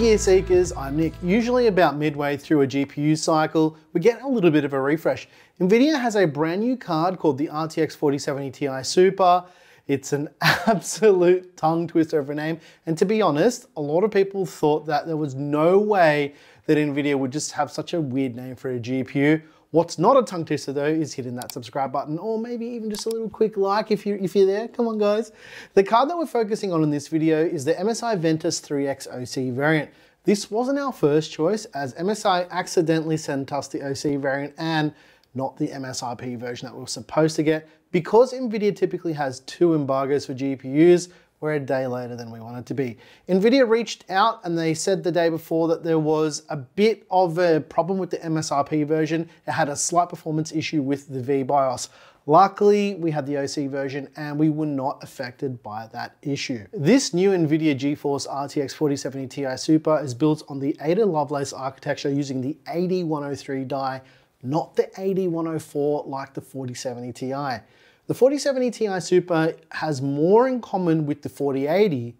gear seekers, I'm Nick. Usually about midway through a GPU cycle, we get a little bit of a refresh. NVIDIA has a brand new card called the RTX 4070 Ti Super. It's an absolute tongue twister of a name. And to be honest, a lot of people thought that there was no way that NVIDIA would just have such a weird name for a GPU. What's not a tongue twister though is hitting that subscribe button or maybe even just a little quick like if you're, if you're there. Come on guys. The card that we're focusing on in this video is the MSI Ventus 3X OC variant. This wasn't our first choice as MSI accidentally sent us the OC variant and not the MSRP version that we were supposed to get. Because NVIDIA typically has two embargoes for GPUs, we're a day later than we wanted to be. NVIDIA reached out and they said the day before that there was a bit of a problem with the MSRP version. It had a slight performance issue with the VBIOS. Luckily, we had the OC version and we were not affected by that issue. This new NVIDIA GeForce RTX 4070 Ti Super is built on the Ada Lovelace architecture using the AD103 die, not the AD104 like the 4070 Ti. The 4070 Ti Super has more in common with the 4080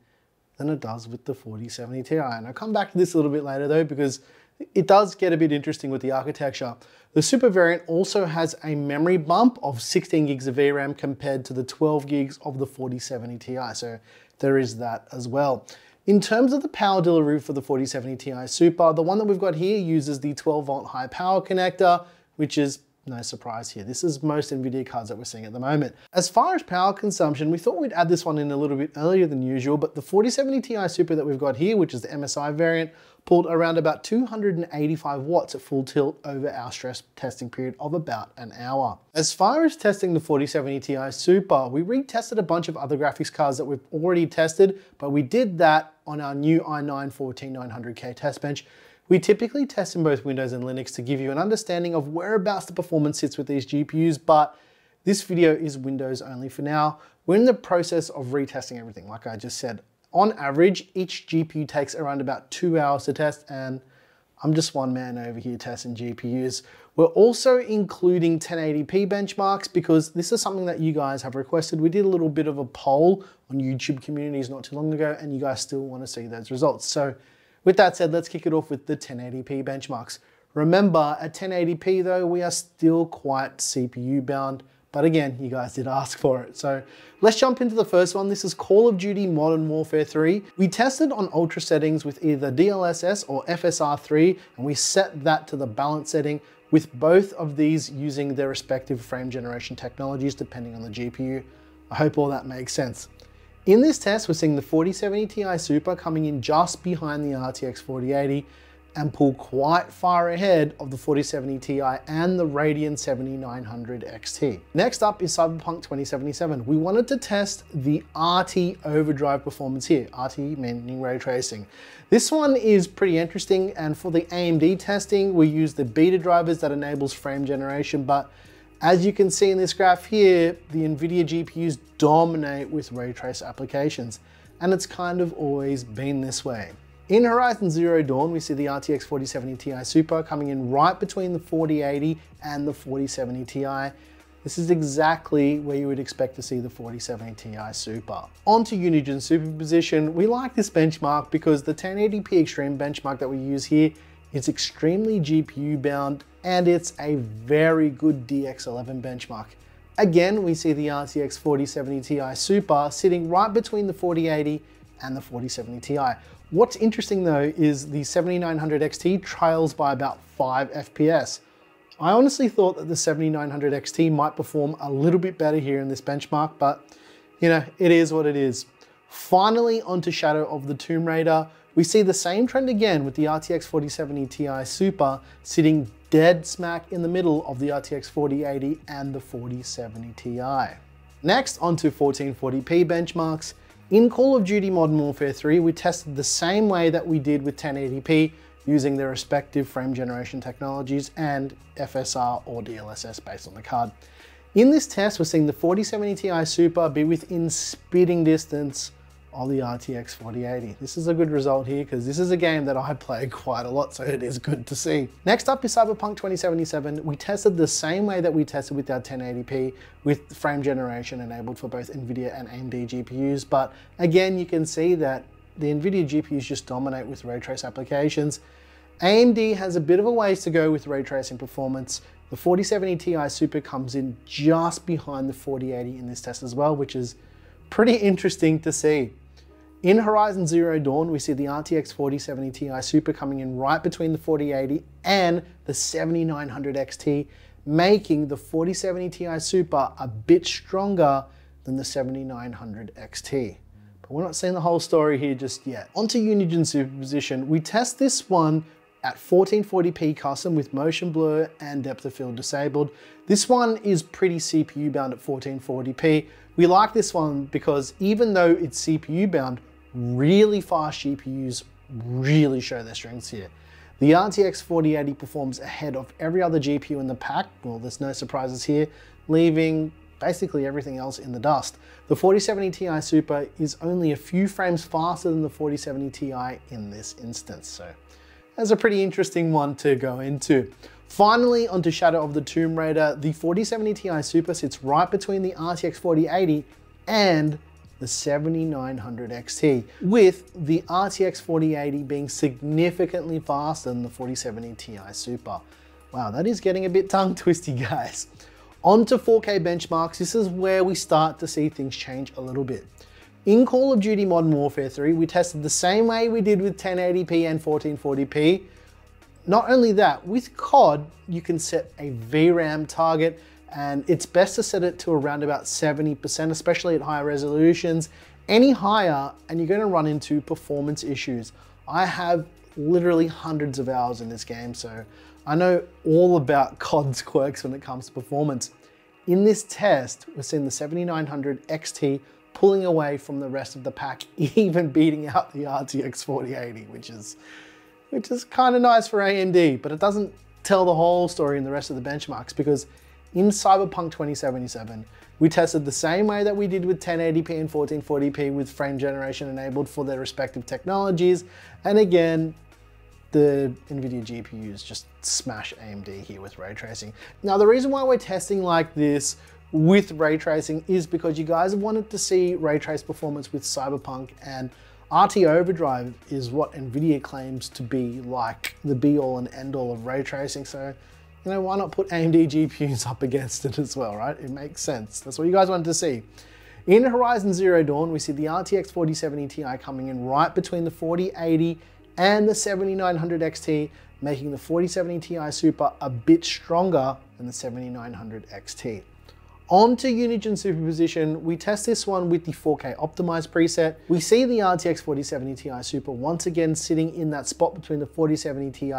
than it does with the 4070 Ti. And I'll come back to this a little bit later though, because it does get a bit interesting with the architecture. The Super variant also has a memory bump of 16 gigs of VRAM compared to the 12 gigs of the 4070 Ti. So there is that as well. In terms of the power delivery for the 4070 Ti Super, the one that we've got here uses the 12 volt high power connector, which is no surprise here. This is most NVIDIA cards that we're seeing at the moment. As far as power consumption, we thought we'd add this one in a little bit earlier than usual, but the 4070 Ti Super that we've got here, which is the MSI variant, pulled around about 285 watts at full tilt over our stress testing period of about an hour. As far as testing the 4070 Ti Super, we retested a bunch of other graphics cards that we've already tested, but we did that on our new i9 14900K test bench, we typically test in both Windows and Linux to give you an understanding of whereabouts the performance sits with these GPUs, but this video is Windows only for now. We're in the process of retesting everything, like I just said. On average, each GPU takes around about two hours to test, and I'm just one man over here testing GPUs. We're also including 1080p benchmarks because this is something that you guys have requested. We did a little bit of a poll on YouTube communities not too long ago, and you guys still want to see those results. So with that said, let's kick it off with the 1080p benchmarks. Remember, at 1080p though, we are still quite CPU bound, but again, you guys did ask for it. So let's jump into the first one. This is Call of Duty Modern Warfare 3. We tested on ultra settings with either DLSS or FSR3, and we set that to the balance setting with both of these using their respective frame generation technologies depending on the GPU. I hope all that makes sense. In this test, we're seeing the 4070 Ti Super coming in just behind the RTX 4080 and pull quite far ahead of the 4070 Ti and the Radeon 7900 XT. Next up is Cyberpunk 2077. We wanted to test the RT overdrive performance here, RT meaning ray tracing. This one is pretty interesting and for the AMD testing, we use the beta drivers that enables frame generation, but as you can see in this graph here, the NVIDIA GPUs dominate with ray trace applications, and it's kind of always been this way. In Horizon Zero Dawn, we see the RTX 4070 Ti Super coming in right between the 4080 and the 4070 Ti. This is exactly where you would expect to see the 4070 Ti Super. On to Unigine Superposition, we like this benchmark because the 1080p Extreme benchmark that we use here is extremely GPU bound and it's a very good DX11 benchmark. Again, we see the RTX 4070 Ti Super sitting right between the 4080 and the 4070 Ti. What's interesting though is the 7900 XT trails by about 5 FPS. I honestly thought that the 7900 XT might perform a little bit better here in this benchmark, but you know, it is what it is. Finally, onto Shadow of the Tomb Raider. We see the same trend again with the RTX 4070 Ti Super sitting dead smack in the middle of the RTX 4080 and the 4070 Ti. Next, onto 1440p benchmarks. In Call of Duty Modern Warfare 3, we tested the same way that we did with 1080p using their respective frame generation technologies and FSR or DLSS based on the card. In this test, we're seeing the 4070 Ti Super be within spitting distance on the RTX 4080. This is a good result here because this is a game that I play quite a lot, so it is good to see. Next up is Cyberpunk 2077. We tested the same way that we tested with our 1080p with frame generation enabled for both NVIDIA and AMD GPUs, but again, you can see that the NVIDIA GPUs just dominate with ray trace applications. AMD has a bit of a ways to go with ray tracing performance. The 4070 Ti Super comes in just behind the 4080 in this test as well, which is pretty interesting to see. In Horizon Zero Dawn, we see the RTX 4070 Ti Super coming in right between the 4080 and the 7900 XT, making the 4070 Ti Super a bit stronger than the 7900 XT. But we're not seeing the whole story here just yet. Onto Unigine Superposition. We test this one at 1440p custom with motion blur and depth of field disabled. This one is pretty CPU bound at 1440p. We like this one because even though it's CPU bound, really fast GPUs really show their strengths here. The RTX 4080 performs ahead of every other GPU in the pack, well there's no surprises here, leaving basically everything else in the dust. The 4070 Ti Super is only a few frames faster than the 4070 Ti in this instance, so that's a pretty interesting one to go into. Finally, onto Shadow of the Tomb Raider, the 4070 Ti Super sits right between the RTX 4080 and the 7900 XT, with the RTX 4080 being significantly faster than the 4070 Ti Super. Wow, that is getting a bit tongue twisty, guys. On to 4K benchmarks, this is where we start to see things change a little bit. In Call of Duty Modern Warfare 3, we tested the same way we did with 1080p and 1440p. Not only that, with COD, you can set a VRAM target and it's best to set it to around about 70%, especially at higher resolutions. Any higher and you're gonna run into performance issues. I have literally hundreds of hours in this game, so I know all about COD's quirks when it comes to performance. In this test, we're seeing the 7900 XT pulling away from the rest of the pack, even beating out the RTX 4080, which is, which is kind of nice for AMD, but it doesn't tell the whole story in the rest of the benchmarks because in Cyberpunk 2077, we tested the same way that we did with 1080p and 1440p with frame generation enabled for their respective technologies. And again, the NVIDIA GPUs just smash AMD here with ray tracing. Now, the reason why we're testing like this with ray tracing is because you guys wanted to see ray trace performance with Cyberpunk and RT Overdrive is what NVIDIA claims to be like the be all and end all of ray tracing. So you know, why not put AMD GPUs up against it as well, right? It makes sense. That's what you guys wanted to see. In Horizon Zero Dawn, we see the RTX 4070 Ti coming in right between the 4080 and the 7900 XT, making the 4070 Ti Super a bit stronger than the 7900 XT. On to Unigine Superposition, we test this one with the 4K optimized preset. We see the RTX 4070 Ti Super once again sitting in that spot between the 4070 Ti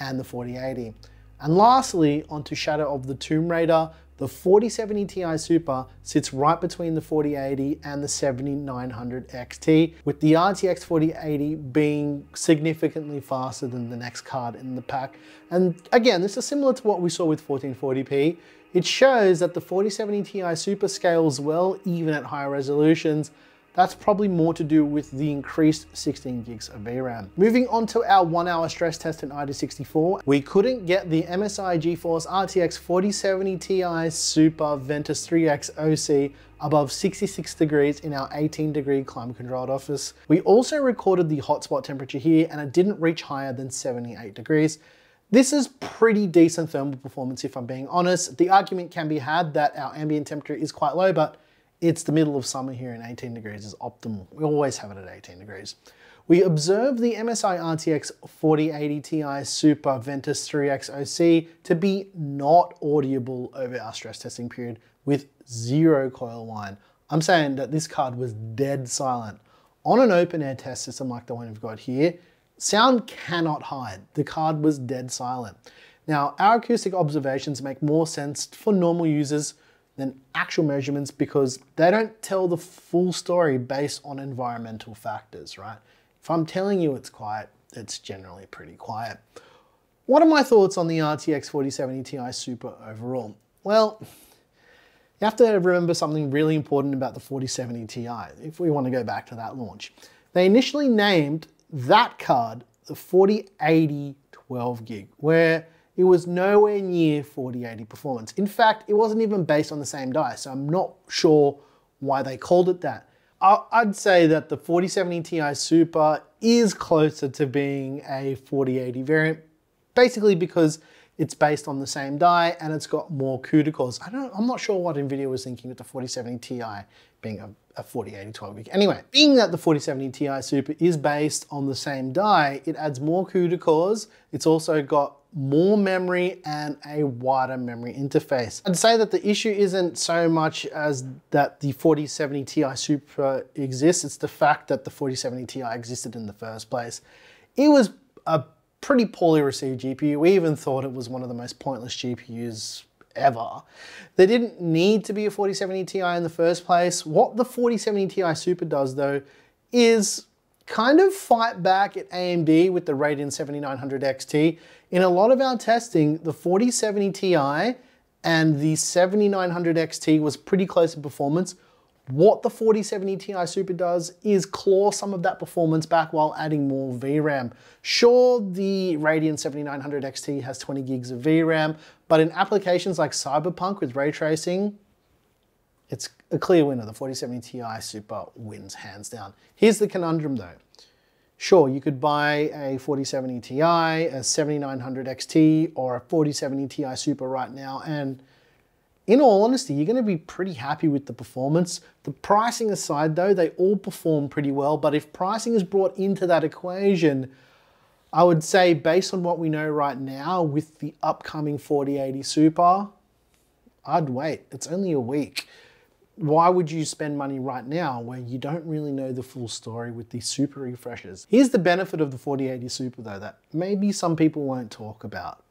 and the 4080. And lastly, onto Shadow of the Tomb Raider, the 4070 Ti Super sits right between the 4080 and the 7900 XT, with the RTX 4080 being significantly faster than the next card in the pack. And again, this is similar to what we saw with 1440p. It shows that the 4070 Ti Super scales well even at higher resolutions, that's probably more to do with the increased 16 gigs of VRAM. Moving on to our one hour stress test in AIDA64, we couldn't get the MSI GeForce RTX 4070 Ti Super Ventus 3X OC above 66 degrees in our 18 degree climate controlled office. We also recorded the hotspot temperature here and it didn't reach higher than 78 degrees. This is pretty decent thermal performance if I'm being honest. The argument can be had that our ambient temperature is quite low, but it's the middle of summer here and 18 degrees is optimal. We always have it at 18 degrees. We observe the MSI RTX 4080 Ti Super Ventus 3X OC to be not audible over our stress testing period with zero coil whine. I'm saying that this card was dead silent. On an open air test system like the one we've got here, sound cannot hide. The card was dead silent. Now, our acoustic observations make more sense for normal users than actual measurements because they don't tell the full story based on environmental factors, right? If I'm telling you it's quiet, it's generally pretty quiet. What are my thoughts on the RTX 4070 Ti Super overall? Well, you have to remember something really important about the 4070 Ti if we want to go back to that launch. They initially named that card the 4080 12 gig, where it was nowhere near 4080 performance. In fact, it wasn't even based on the same die, so I'm not sure why they called it that. I'd say that the 4070 Ti Super is closer to being a 4080 variant, basically because it's based on the same die and it's got more CUDA cores. I don't, I'm not sure what NVIDIA was thinking with the 4070 Ti being a, a 4080 12 gig. Anyway, being that the 4070 Ti Super is based on the same die, it adds more CUDA cores. It's also got more memory and a wider memory interface. I'd say that the issue isn't so much as that the 4070 Ti Super exists, it's the fact that the 4070 Ti existed in the first place. It was a pretty poorly received GPU. We even thought it was one of the most pointless GPUs ever. There didn't need to be a 4070 Ti in the first place. What the 4070 Ti Super does though is kind of fight back at AMD with the Radeon 7900 XT. In a lot of our testing, the 4070 Ti and the 7900 XT was pretty close in performance. What the 4070 Ti Super does is claw some of that performance back while adding more VRAM. Sure, the Radeon 7900 XT has 20 gigs of VRAM, but in applications like Cyberpunk with ray tracing, it's a clear winner. The 4070 Ti Super wins hands down. Here's the conundrum though. Sure, you could buy a 4070 Ti, a 7900 XT, or a 4070 Ti Super right now, and in all honesty, you're gonna be pretty happy with the performance. The pricing aside though, they all perform pretty well, but if pricing is brought into that equation, I would say based on what we know right now with the upcoming 4080 Super, I'd wait. It's only a week. Why would you spend money right now where you don't really know the full story with these super refreshes? Here's the benefit of the 4080 Super though that maybe some people won't talk about.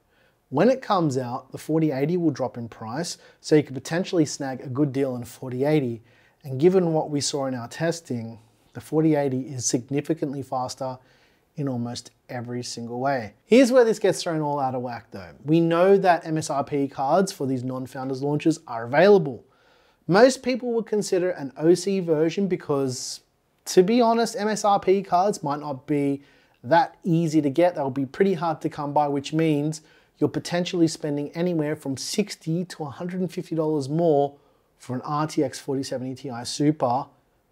When it comes out, the 4080 will drop in price, so you could potentially snag a good deal on a 4080. And given what we saw in our testing, the 4080 is significantly faster in almost every single way. Here's where this gets thrown all out of whack though. We know that MSRP cards for these non-founders launches are available. Most people would consider an OC version because, to be honest, MSRP cards might not be that easy to get. They'll be pretty hard to come by, which means you're potentially spending anywhere from 60 to $150 more for an RTX 4070 Ti Super,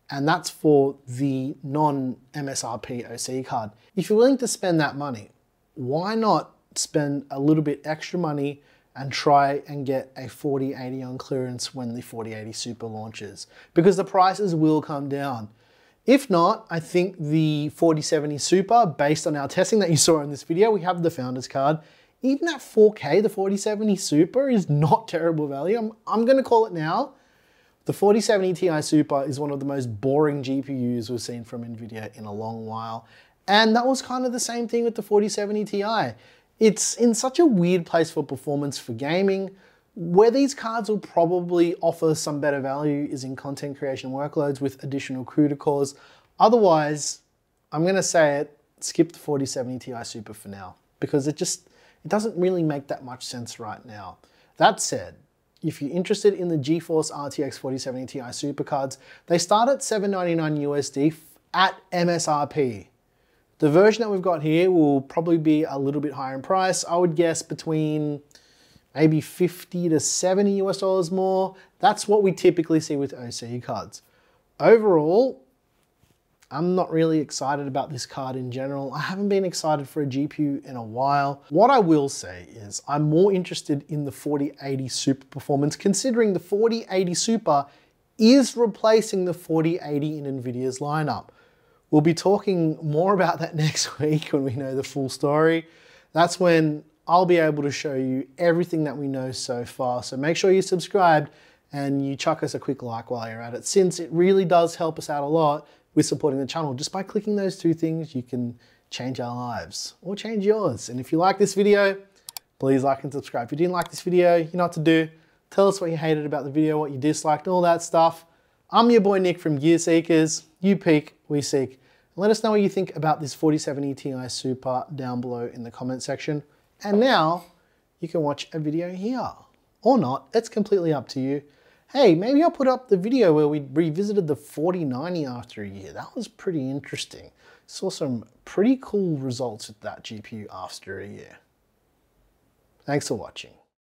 and that's for the non-MSRP OC card. If you're willing to spend that money, why not spend a little bit extra money and try and get a 4080 on clearance when the 4080 Super launches? Because the prices will come down. If not, I think the 4070 Super, based on our testing that you saw in this video, we have the founder's card, even at 4K, the 4070 Super is not terrible value. I'm, I'm gonna call it now. The 4070 Ti Super is one of the most boring GPUs we've seen from NVIDIA in a long while. And that was kind of the same thing with the 4070 Ti. It's in such a weird place for performance for gaming. Where these cards will probably offer some better value is in content creation workloads with additional CUDA cores. Otherwise, I'm gonna say it, skip the 4070 Ti Super for now because it just, it doesn't really make that much sense right now. That said, if you're interested in the GeForce RTX 4070 Ti supercards, they start at 799 USD at MSRP. The version that we've got here will probably be a little bit higher in price. I would guess between maybe 50 to 70 US dollars more. That's what we typically see with OC cards. Overall, I'm not really excited about this card in general. I haven't been excited for a GPU in a while. What I will say is I'm more interested in the 4080 Super performance considering the 4080 Super is replacing the 4080 in NVIDIA's lineup. We'll be talking more about that next week when we know the full story. That's when I'll be able to show you everything that we know so far. So make sure you're subscribed and you chuck us a quick like while you're at it since it really does help us out a lot with supporting the channel. Just by clicking those two things, you can change our lives or change yours. And if you like this video, please like and subscribe. If you didn't like this video, you know what to do. Tell us what you hated about the video, what you disliked, all that stuff. I'm your boy Nick from Gear Seekers. You peak, we seek. Let us know what you think about this 4070 Ti Super down below in the comment section. And now you can watch a video here. Or not, it's completely up to you hey, maybe I'll put up the video where we revisited the 4090 after a year. That was pretty interesting. Saw some pretty cool results with that GPU after a year. Thanks for watching.